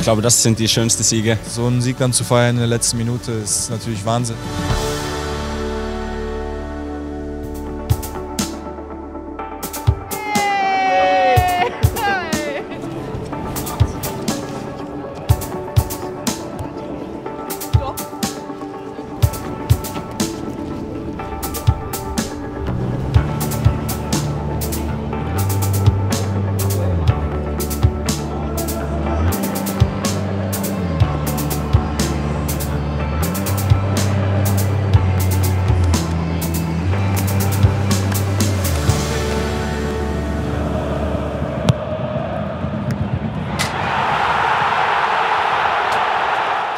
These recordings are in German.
Ich glaube, das sind die schönsten Siege. So einen Sieg dann zu feiern in der letzten Minute ist natürlich Wahnsinn.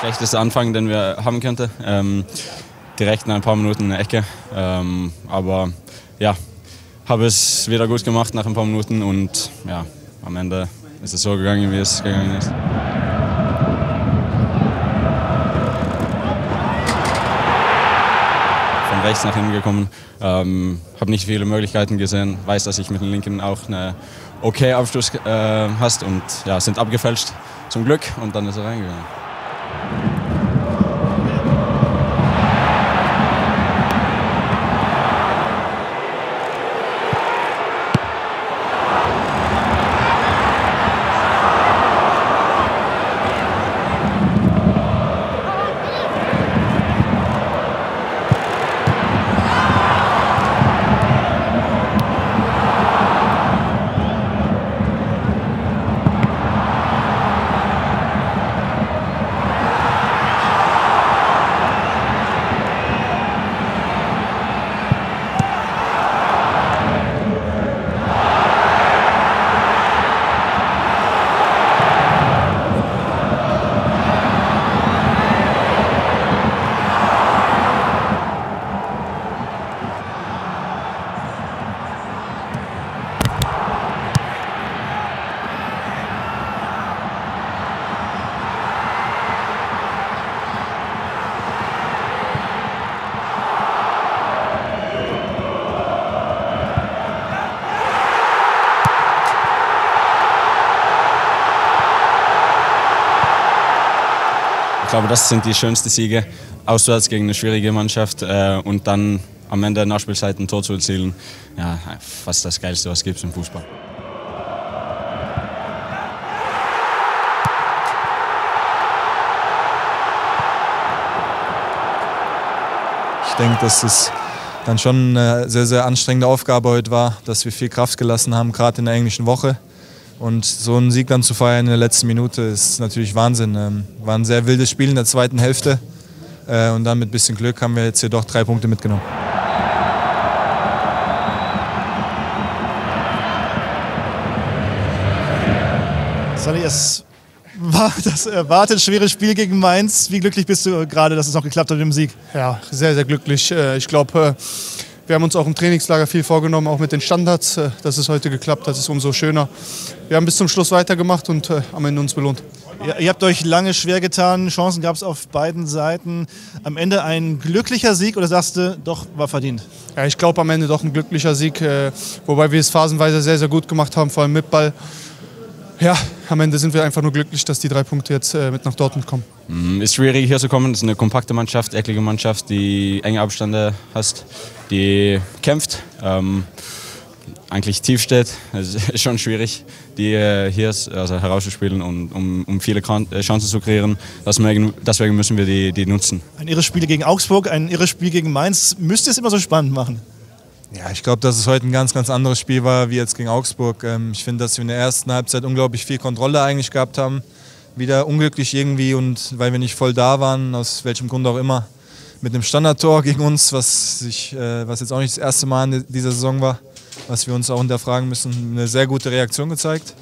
Schlechteste Anfang, den wir haben könnten. Ähm, direkt nach ein paar Minuten eine Ecke. Ähm, aber ja, habe es wieder gut gemacht nach ein paar Minuten und ja, am Ende ist es so gegangen, wie es gegangen ist. Von rechts nach hinten gekommen, ähm, habe nicht viele Möglichkeiten gesehen, weiß, dass ich mit dem linken auch eine okay Abschluss äh, hast und ja, sind abgefälscht zum Glück und dann ist er reingegangen. Thank you. Glaube, das sind die schönsten Siege. Auswärts gegen eine schwierige Mannschaft äh, und dann am Ende der Nachspielzeit ein Tor zu erzielen. Ja, fast das Geilste, was es gibt im Fußball. Ich denke, dass es dann schon eine sehr, sehr anstrengende Aufgabe heute war, dass wir viel Kraft gelassen haben, gerade in der englischen Woche. Und so einen Sieg dann zu feiern in der letzten Minute ist natürlich Wahnsinn. Ähm, war ein sehr wildes Spiel in der zweiten Hälfte. Äh, und dann mit ein bisschen Glück haben wir jetzt hier doch drei Punkte mitgenommen. Sonny, es war das erwartet schwere Spiel gegen Mainz. Wie glücklich bist du gerade, dass es noch geklappt hat mit dem Sieg? Ja, sehr, sehr glücklich. Äh, ich glaube, äh, wir haben uns auch im Trainingslager viel vorgenommen, auch mit den Standards. Äh, dass es heute geklappt hat, ist umso schöner. Wir haben bis zum Schluss weitergemacht und äh, am Ende uns belohnt. Ja, ihr habt euch lange schwer getan, Chancen gab es auf beiden Seiten. Am Ende ein glücklicher Sieg oder sagst du, doch, war verdient? Ja, ich glaube am Ende doch ein glücklicher Sieg, äh, wobei wir es phasenweise sehr, sehr gut gemacht haben, vor allem mit Ball ja, am Ende sind wir einfach nur glücklich, dass die drei Punkte jetzt äh, mit nach Dortmund kommen. Mm, ist schwierig hier zu kommen. Es ist eine kompakte Mannschaft, eklige Mannschaft, die enge Abstände hast, die kämpft, ähm, eigentlich tief steht. Es ist schon schwierig, die äh, hier also herauszuspielen und um, um viele äh, Chancen zu kreieren. Deswegen, deswegen müssen wir die, die nutzen. Ein irres Spiel gegen Augsburg, ein irres Spiel gegen Mainz. Müsste es immer so spannend machen? Ja, ich glaube, dass es heute ein ganz, ganz anderes Spiel war wie jetzt gegen Augsburg. Ähm, ich finde, dass wir in der ersten Halbzeit unglaublich viel Kontrolle eigentlich gehabt haben. Wieder unglücklich irgendwie und weil wir nicht voll da waren, aus welchem Grund auch immer, mit einem Standardtor gegen uns, was, sich, äh, was jetzt auch nicht das erste Mal in dieser Saison war, was wir uns auch hinterfragen müssen, eine sehr gute Reaktion gezeigt.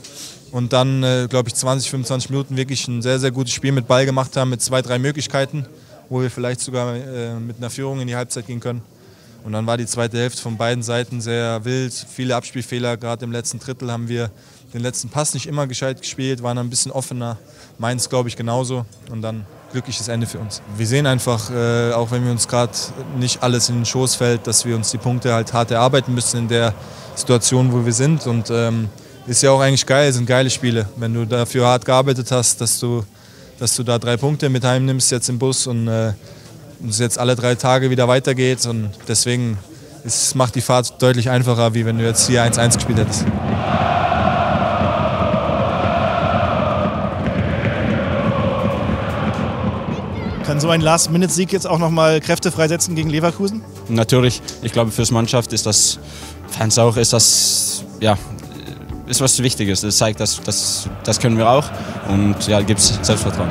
Und dann, äh, glaube ich, 20, 25 Minuten wirklich ein sehr, sehr gutes Spiel mit Ball gemacht haben, mit zwei, drei Möglichkeiten, wo wir vielleicht sogar äh, mit einer Führung in die Halbzeit gehen können. Und dann war die zweite Hälfte von beiden Seiten sehr wild. Viele Abspielfehler, gerade im letzten Drittel haben wir den letzten Pass nicht immer gescheit gespielt, waren ein bisschen offener. Meins, glaube ich, genauso. Und dann glückliches Ende für uns. Wir sehen einfach, äh, auch wenn wir uns gerade nicht alles in den Schoß fällt, dass wir uns die Punkte halt hart erarbeiten müssen in der Situation, wo wir sind. Und ähm, ist ja auch eigentlich geil, sind geile Spiele. Wenn du dafür hart gearbeitet hast, dass du, dass du da drei Punkte mit heimnimmst jetzt im Bus und äh, es jetzt alle drei Tage wieder weitergeht. Und deswegen es macht die Fahrt deutlich einfacher, wie wenn du jetzt hier 1-1 gespielt hättest. Kann so ein Last-Minute-Sieg jetzt auch nochmal Kräfte freisetzen gegen Leverkusen? Natürlich. Ich glaube, fürs Mannschaft ist das, Fans auch, ist das, ja, ist was Wichtiges. Das zeigt, dass das, das können wir auch und ja, gibt es Selbstvertrauen.